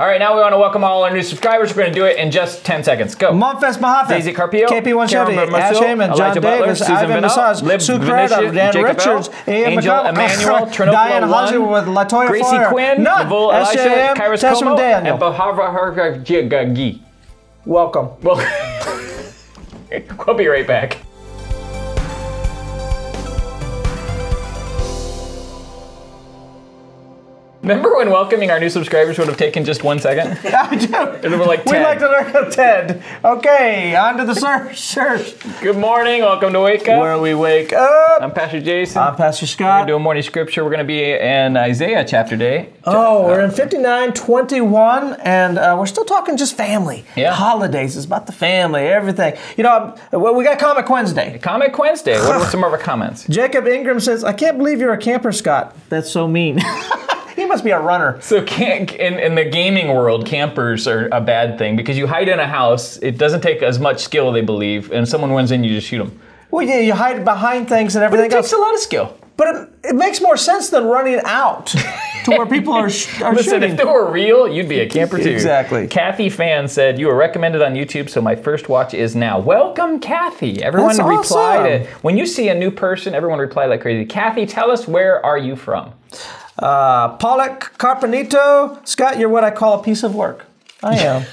All right, now we want to welcome all our new subscribers. We're going to do it in just 10 seconds. Go. Monfest Mahaffey, Daisy Carpio, KP170, Karen Ash Heyman, John Butler, Davis, Susan Ivan Massage, Lib Sue Vinicius, Creda, Dan Jacob Richards, Ian Angel McCall- Emmanuel, Diane Hodgson with Latoya Gracie Foyer, Quinn, None, Navul Elisha, Kairos Como, Daniel. and Bahar Gagi. Welcome. Well, we'll be right back. Remember when welcoming our new subscribers would have taken just one second? I do. And we're like We 10. like to learn TED. Okay, on to the search. search. Good morning. Welcome to Wake Up. Where we wake up. I'm Pastor Jason. I'm Pastor Scot. We're doing morning scripture. We're going to be in Isaiah chapter day. Oh, we're in 5921, and uh, we're still talking just family. Yeah. Holidays. It's about the family, everything. You know, well, we got Comic Wednesday. Comic Wednesday. What are some of our comments? Jacob Ingram says, I can't believe you're a camper, Scot. That's so mean. must be a runner. So, in, in the gaming world, campers are a bad thing because you hide in a house. It doesn't take as much skill, they believe, and if someone runs in, you just shoot them. Well, yeah, you hide behind things and But everything it takes else. a lot of skill. But it, it makes more sense than running out to where people are, sh- are Listen, shooting. if they were real, you'd be a camper too. Exactly. Kathy Fan said, You were recommended on YouTube, so my first watch is now. Welcome, Kathy. Everyone That's replied. awesome. When you see a new person, everyone replied like crazy. Kathy, tell us where are you from? Uh, Pollock Carpenito, Scot, you're what I call a piece of work. I am.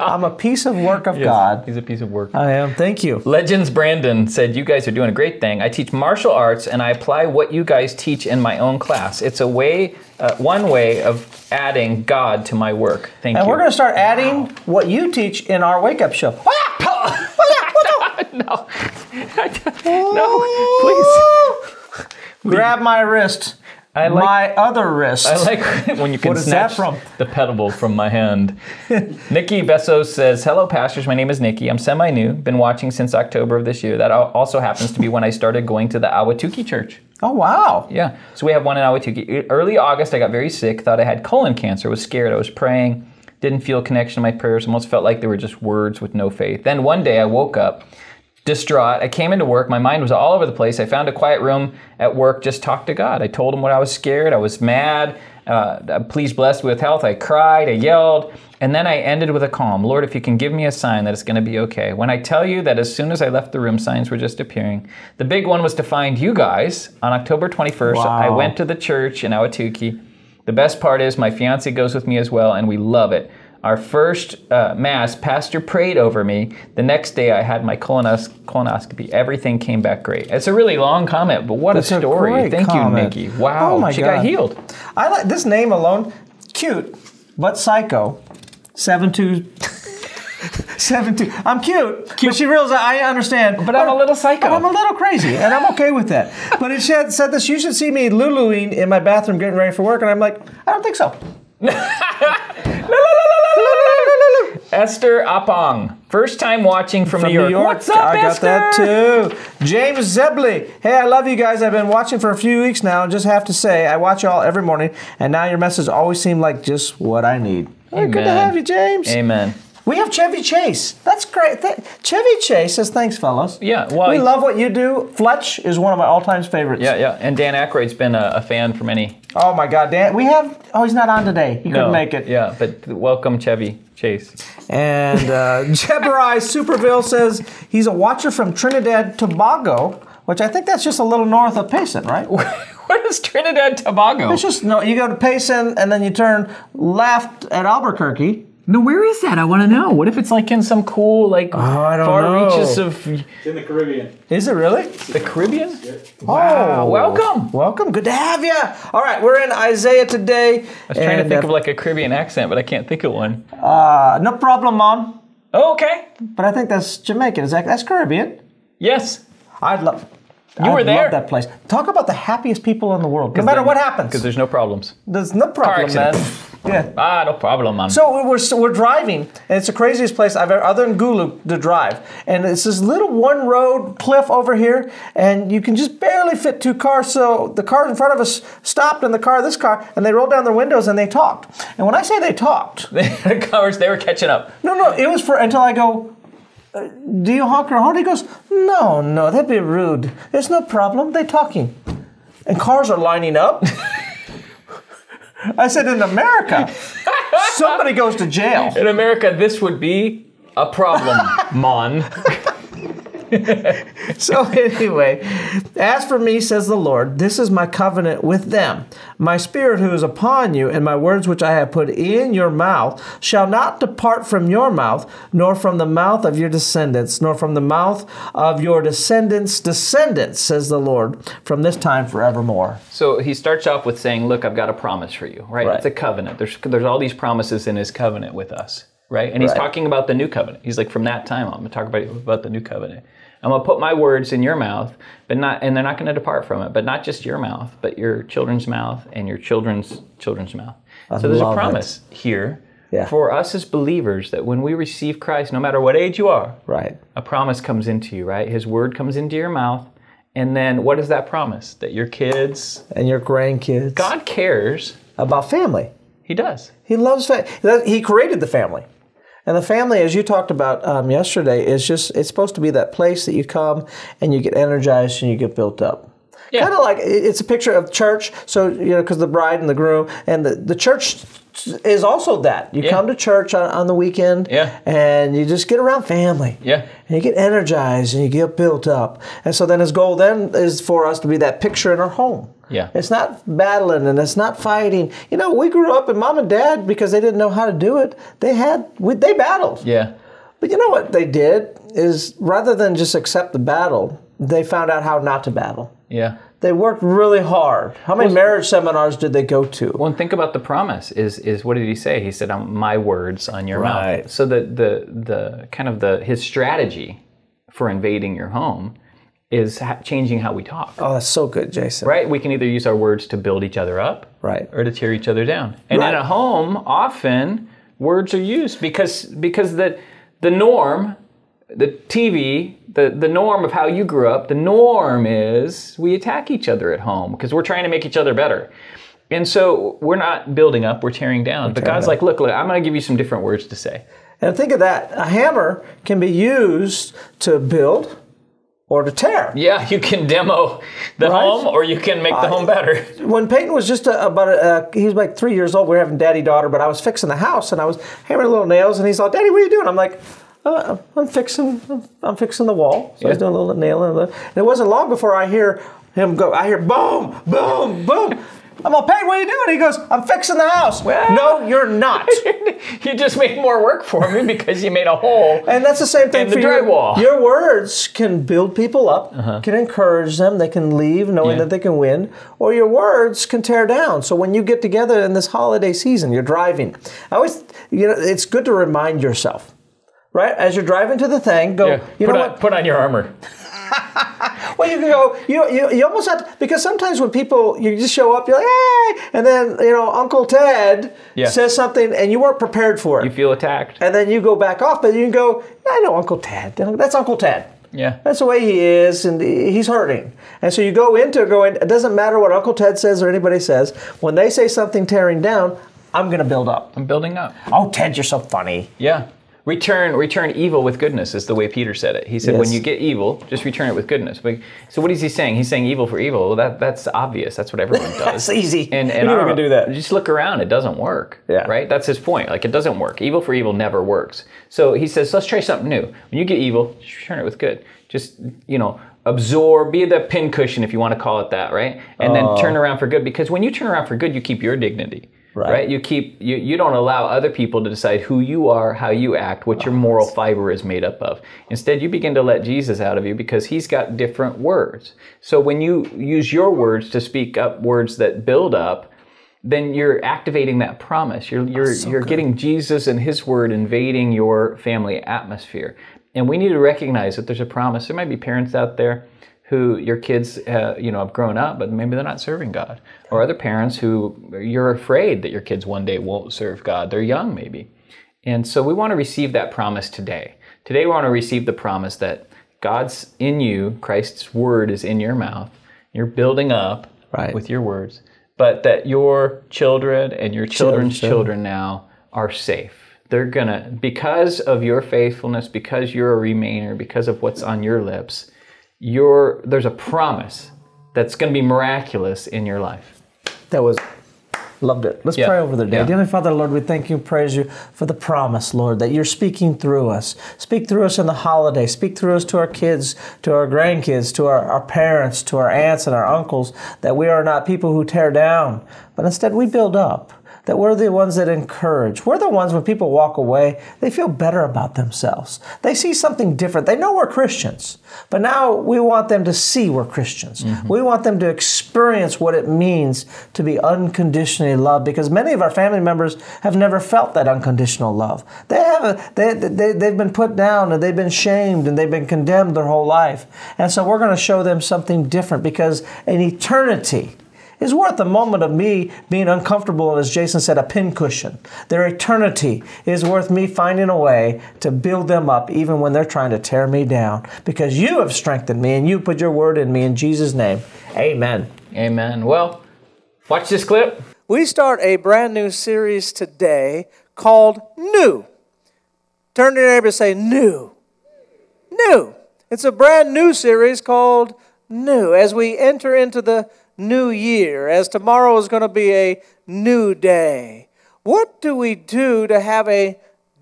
I'm a piece of work of God. He's a piece of work. I am. Thank you. Legends Brandon said, You guys are doing a great thing. I teach martial arts and I apply what you guys teach in my own class. It's a way, uh, one way of adding God to my work. Thank And you. And we're going to start adding what you teach in our wake up show. no. no, please. Grab my wrist. I like- my other wrist. I like when you can What is that snatch from? the pedal from my hand. Nikki Besos says, Hello, pastors. My name is Nikki. I'm semi new. Been watching since October of this year. That also happens to be when I started going to the Ahwatukee church. oh, wow. Yeah. So we have one in Ahwatukee. Early August, I got very sick, thought I had colon cancer, was scared. I was praying, didn't feel a connection to my prayers, almost felt like they were just words with no faith. Then one day I woke up distraught. I came into work, my mind was all over the place. I found a quiet room at work, just talked to God. I told him what I was scared, I was mad. Uh, please blessed with health. I cried, I yelled, and then I ended with a calm. Lord, if you can give me a sign that it's going to be okay. When I tell you that as soon as I left the room, signs were just appearing. The big one was to find you guys on October 21st. I went to the church in Ahwatukee. The best part is my fiance goes with me as well, and we love it. Our first uh, mass, pastor prayed over me. The next day, I had my colonos- colonoscopy. Everything came back great. It's a really long comment, but what That's a a story! great Thank comment. you, Nikki. Wow, Oh my she God. got healed. I like this name alone. Cute, but psycho. Seven two. Seven two. I'm cute, but she realized I understand. But I'm a little psycho. I'm a little crazy, and I'm okay with that. But it said, said this. You should see me luluing in my bathroom, getting ready for work, and I'm like, I don't think so. Esther Apong, first time watching from, From New, York. What's up, I got Esther? that too. James Zebley. Hey, I love you guys. I've been watching for a few weeks now. and Just have to say, I watch y'all every morning, and now your messages always seem like just what I need. Hey, good to have you, James. Amen. We have Chevy Chase. That's great. Th- Chevy Chase says, thanks, fellas. Yeah, well, we love what you do. Fletch is one of my all-time favorites. Yeah, yeah. And Dan Aykroyd's been a, a fan for many. Oh my God, Dan. We have. Oh, he's not on today. He couldn't No, make it. Yeah, but welcome, Chevy Chase. And uh, Jebrai Superville says he's a watcher from Trinidad Tobago, which I think that's just a little north of Payson, right? Where is Trinidad Tobago? It's just no. You go to Payson and then you turn left at Albuquerque. No, where is that? I want to know. What if it's like in some cool, like Oh, I don't far know. reaches of It's in the Caribbean. Is it really? the Caribbean? Wow! welcome. welcome. Good to have you. All right, we're in Isaiah today. I was trying to think of like a Caribbean accent, but I can't think of one. uh, no problem, man. Oh, okay. But I think that's Jamaican. Is that that's Caribbean? Yes. I'd love. You I'd were there. Love that place. Talk about the happiest people in the world. No matter what happens, Because there's no problems. there's no problem, man. Yeah. Ah, no problem, man. So we're, so we're driving, and it's the craziest place I've ever, other than Gulu, to drive. And it's this little one road cliff over here, and you can just barely fit two cars. So the car in front of us stopped, and the car, this car, and they rolled down their windows and they talked. And when I say they talked, the cars, they were catching up. no, no, it was for until I go. "Uh, Do you honk or horn? He goes, No, no, that'd be rude. There's no problem. They're talking, and cars are lining up. I said in America, somebody goes to jail. In America, this would be a problem, Mon. So anyway, as for me, says the Lord, this is my covenant with them. My spirit who is upon you, and my words which I have put in your mouth, shall not depart from your mouth, nor from the mouth of your descendants, nor from the mouth of your descendants' descendants, says the Lord, from this time forevermore. So he starts off with saying, "Look, I've got a promise for you." Right? Right. It's a covenant. There's there's all these promises in his covenant with us. Right? And he's Right. talking about the new covenant. He's like, from that time on, I'm gonna talk about about the new covenant. I'm gonna put my words in your mouth, but not, and they're not gonna depart from it. But not just your mouth, but your children's mouth and your children's children's mouth. so there's a love it. promise here Yeah. for us as believers that when we receive Christ, no matter what age you are, Right. a promise comes into you, right? His word comes into your mouth. And then what is that promise? That your kids, And your grandkids. God cares. About family. He does. He loves family. He created the family. And the family, as you talked about um, yesterday, is just, it's supposed to be that place that you come and you get energized and you get built up. Yeah. Kind of like it's a picture of church. So, you know, because the bride and the groom, and the, the church is also that. You Yeah. come to church on, on the weekend Yeah. and you just get around family. Yeah. And you get energized and you get built up. And so then his goal then is for us to be that picture in our home. Yeah. It's not battling and it's not fighting. You know, we grew up and mom and dad, because they didn't know how to do it, they had, we, they battled. Yeah. But you know what they did is rather than just accept the battle, they found out how not to battle. Yeah. They worked really hard. How many marriage seminars did they go to? Well, and think about the promise. Is is what did he say? He said, "My words on your Right. mouth." So the the the kind of the his strategy for invading your home is ha- changing how we talk. Oh, that's so good, Jason. Right? We can either use our words to build each other up, Right. or to tear each other down. And Right. in a home, often words are used because because the the norm, the TV, the the norm of how you grew up, the norm is we attack each other at home because we're trying to make each other better. And so we're not building up, we're tearing down. but God's like, look, look, I'm going to give you some different words to say. And think of that. A hammer can be used to build or to tear. Yeah, you can demo the Right. home or you can make the home better. when Peyton was just a, about a, uh, he was like three years old. We were having daddy daughter, but I was fixing the house and I was hammering little nails, and he's all, "Daddy, what are you doing?" I'm like, uh, "I'm fixing, I'm fixing the wall." So I was doing a little nail, and and it wasn't long before I hear him go. I hear boom, boom, boom. I'm all, Peyton, what are you doing? He goes, "I'm fixing the house." Well- no, you're not. you just made more work for me because you made a hole. And that's the same thing And for the your, drywall. your words can build people up, uh-huh. can encourage them, they can leave knowing Yeah. that they can win, or your words can tear down. So when you get together in this holiday season, you're driving. I always, you know, it's good to remind yourself, right? As you're driving to the thing, go, Yeah, you put, know on, what? put on your armor. Well, you can go. You, you you almost have to because sometimes when people you just show up, you're like, hey, and then you know Uncle Ted Yeah. says something and you weren't prepared for it, You feel attacked. and then you go back off, but you can go, I know Uncle Ted. That's Uncle Ted. Yeah. That's the way he is, and he's hurting. And so you go into going, it doesn't matter what Uncle Ted says or anybody says. When they say something tearing down, I'm going to build up. I'm building up. Oh, Ted, you're so funny. Yeah. Return return evil with goodness is the way Peter said it. He said when you get evil, just return it with goodness. But, so what is he saying? He's saying evil for evil. Well, that that's obvious. That's what everyone does. That's easy. And, and knew we our- could do that. Just look around. It doesn't work. Yeah. Right? That's his point. Like it doesn't work. Evil for evil never works. So he says, let's try something new. When you get evil, just return it with good. Just you know, absorb, be the pincushion if you want to call it that, right? And then oh. turn around for good. Because when you turn around for good, you keep your dignity. Right. right? You keep you, you don't allow other people to decide who you are, how you act, what your moral fiber is made up of. Instead, you begin to let Jesus out of you because he's got different words. So when you use your words to speak up words that build up, then you're activating that promise. You're you're you're getting Jesus and his word invading your family atmosphere. And we need to recognize that there's a promise. There might be parents out there who your kids, uh, you know, have grown up, but maybe they're not serving God, or other parents who you're afraid that your kids one day won't serve God. They're young, maybe, and so we want to receive that promise today. Today, we want to receive the promise that God's in you, Christ's word is in your mouth. You're building up Right. with your words, but that your children and your children's Children. children now are safe. They're gonna, because of your faithfulness, because you're a remainer, because of what's on your lips, you're, there's a promise that's gonna be miraculous in your life. That was Loved it. Let's Yeah. pray over the day. Yeah. Dear Heavenly Father, Lord, we thank you and praise you for the promise, Lord, that you're speaking through us. Speak through us in the holiday. Speak through us to our kids, to our grandkids, to our, our parents, to our aunts and our uncles, that we are not people who tear down, but instead we build up that we're the ones that encourage. We're the ones when people walk away, they feel better about themselves. They see something different. They know we're Christians, but now we want them to see we're Christians. Mm-hmm. We want them to experience what it means to be unconditionally loved because many of our family members have never felt that unconditional love. They have a, they, they, they've been put down and they've been shamed and they've been condemned their whole life. And so we're going to show them something different because an eternity is worth a moment of me being uncomfortable, and as Jason said, a pincushion. Their eternity is worth me finding a way to build them up even when they're trying to tear me down because you have strengthened me and you put your word in me in Jesus' name. Amen. Amen. Well, watch this clip. We start a brand new series today called New. Turn to your neighbor and say, New. New. It's a brand new series called New. As we enter into the new year, as tomorrow is going to be a new day, what do we do to have a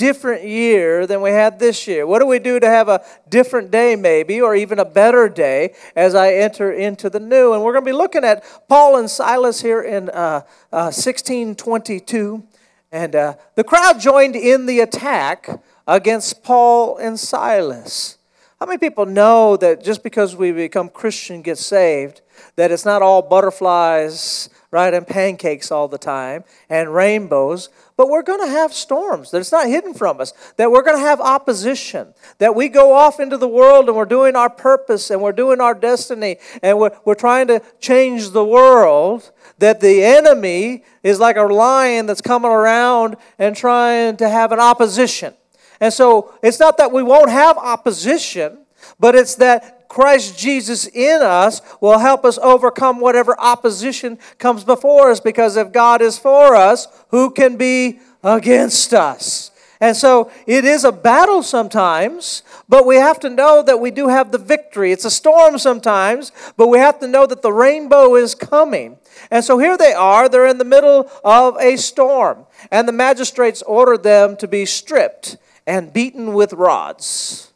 different year than we had this year? What do we do to have a different day, maybe, or even a better day as I enter into the new? And we're going to be looking at Paul and Silas here in uh, uh, 1622. And uh, the crowd joined in the attack against Paul and Silas. How many people know that just because we become Christian, get saved, that it's not all butterflies, right, and pancakes all the time and rainbows, but we're going to have storms, that it's not hidden from us, that we're going to have opposition, that we go off into the world and we're doing our purpose and we're doing our destiny and we're, we're trying to change the world, that the enemy is like a lion that's coming around and trying to have an opposition. And so it's not that we won't have opposition, but it's that Christ Jesus in us will help us overcome whatever opposition comes before us because if God is for us, who can be against us? And so it is a battle sometimes, but we have to know that we do have the victory. It's a storm sometimes, but we have to know that the rainbow is coming. And so here they are, they're in the middle of a storm, and the magistrates ordered them to be stripped and beaten with rods.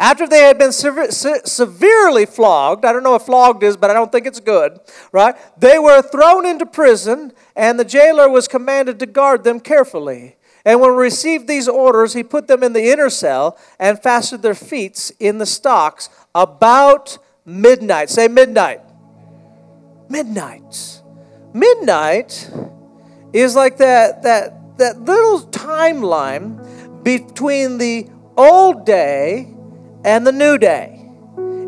After they had been sever- se- severely flogged, I don't know what flogged is, but I don't think it's good, right? They were thrown into prison, and the jailer was commanded to guard them carefully. And when he received these orders, he put them in the inner cell and fastened their feet in the stocks about midnight. Say midnight. Midnight. Midnight is like that, that, that little timeline between the old day and the new day.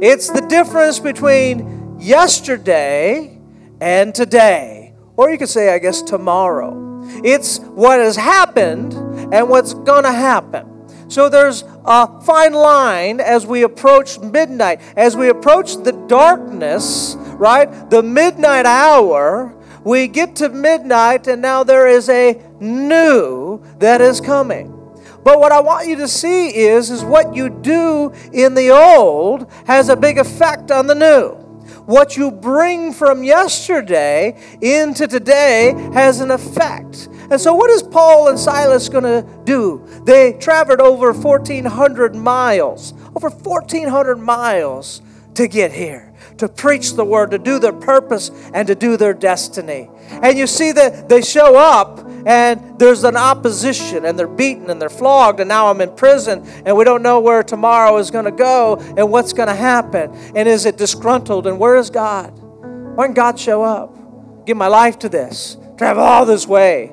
It's the difference between yesterday and today. Or you could say, I guess, tomorrow. It's what has happened and what's going to happen. So there's a fine line as we approach midnight, as we approach the darkness, right? The midnight hour, we get to midnight and now there is a new that is coming. But what I want you to see is, is what you do in the old has a big effect on the new. What you bring from yesterday into today has an effect. And so, what is Paul and Silas going to do? They traveled over 1,400 miles, over 1,400 miles to get here, to preach the word, to do their purpose, and to do their destiny. And you see that they show up, and there's an opposition, and they're beaten, and they're flogged, and now I'm in prison, and we don't know where tomorrow is going to go, and what's going to happen. And is it disgruntled, and where is God? Why didn't God show up? Give my life to this, travel all this way.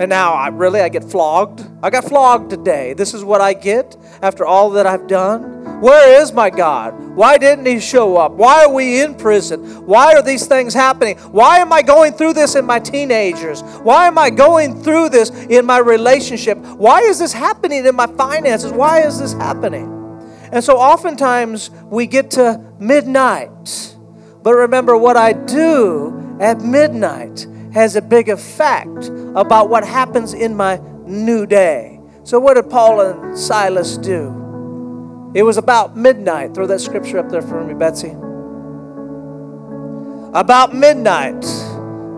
And now I really I get flogged. I got flogged today. This is what I get after all that I've done. Where is my God? Why didn't he show up? Why are we in prison? Why are these things happening? Why am I going through this in my teenagers? Why am I going through this in my relationship? Why is this happening in my finances? Why is this happening? And so oftentimes we get to midnight. But remember what I do at midnight has a big effect about what happens in my new day. So, what did Paul and Silas do? It was about midnight. Throw that scripture up there for me, Betsy. About midnight,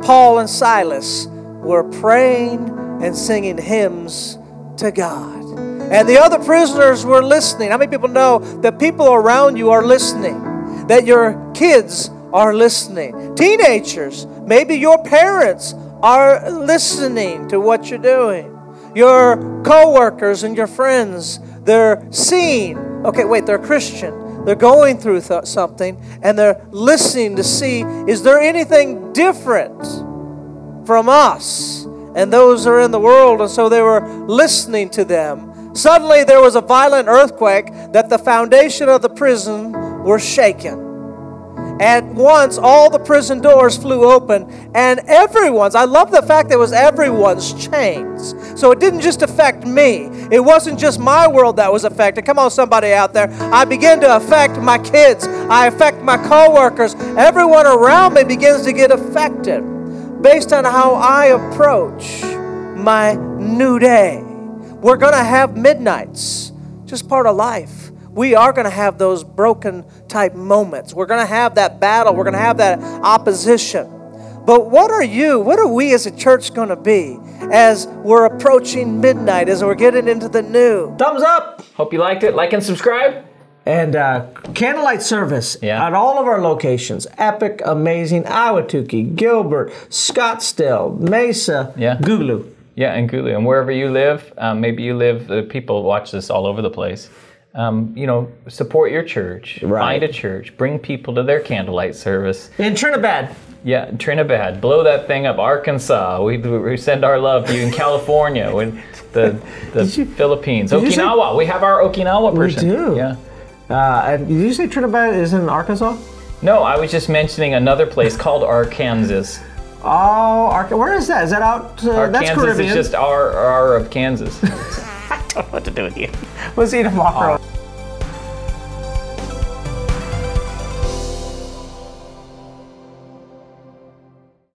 Paul and Silas were praying and singing hymns to God. And the other prisoners were listening. How many people know that people around you are listening? That your kids are listening. Teenagers, maybe your parents are listening to what you're doing. Your coworkers and your friends, they're seeing. Okay, wait, they're Christian. They're going through th- something and they're listening to see is there anything different from us and those that are in the world? And so they were listening to them. Suddenly there was a violent earthquake that the foundation of the prison were shaken. At once, all the prison doors flew open, and everyone's, I love the fact that it was everyone's chains. So it didn't just affect me, it wasn't just my world that was affected. Come on, somebody out there. I begin to affect my kids, I affect my coworkers. Everyone around me begins to get affected based on how I approach my new day. We're going to have midnights, just part of life we are going to have those broken type moments. We're going to have that battle. We're going to have that opposition. But what are you, what are we as a church going to be as we're approaching midnight, as we're getting into the new? Thumbs up. Hope you liked it. Like and subscribe. And uh, candlelight service yeah. at all of our locations epic, amazing, Ahwatukee, Gilbert, Scottsdale, Mesa, yeah. Gulu. Yeah, and Gulu. And wherever you live, um, maybe you live, uh, people watch this all over the place um, you know, support your church. Right. Find a church. Bring people to their candlelight service. In Trinidad. Yeah, Trinidad. Blow that thing up. Arkansas. We, we send our love to you in California. When the the you, Philippines. Okinawa. Say, we have our Okinawa person. We do. Yeah. Uh, did you say Trinidad is in Arkansas? No, I was just mentioning another place called Arkansas. Oh, Ar- where is that? Is that out? Uh, Arkansas that's Caribbean. is just R R of Kansas. don't know what to do with you. We'll see you tomorrow.